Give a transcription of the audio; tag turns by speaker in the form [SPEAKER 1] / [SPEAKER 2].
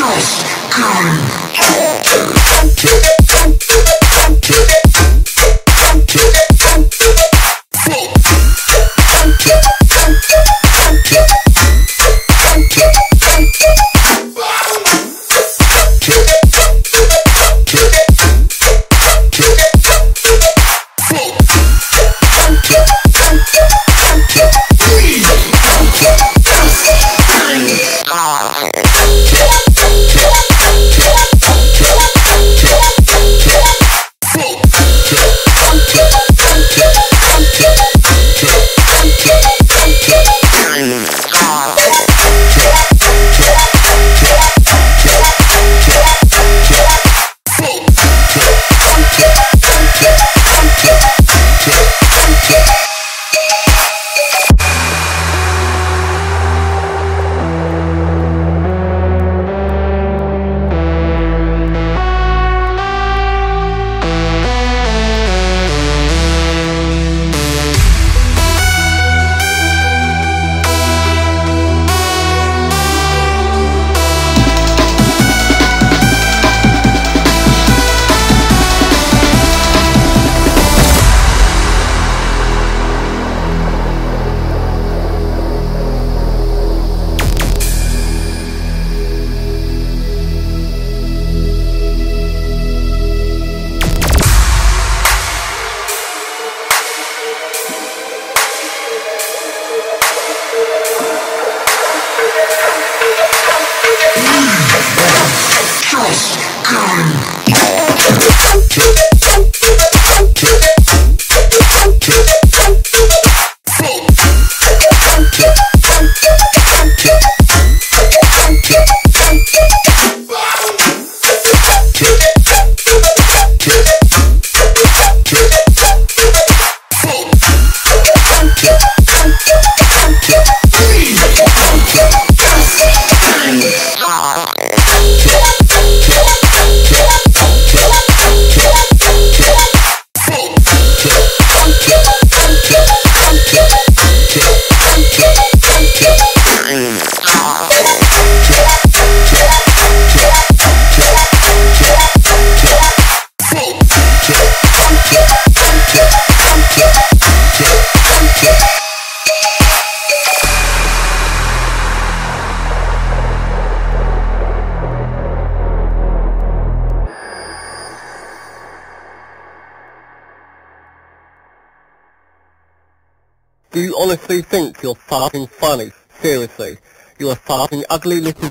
[SPEAKER 1] Just kidding. Just drop.
[SPEAKER 2] Do you honestly think you're fucking funny? Seriously. You're a fucking ugly little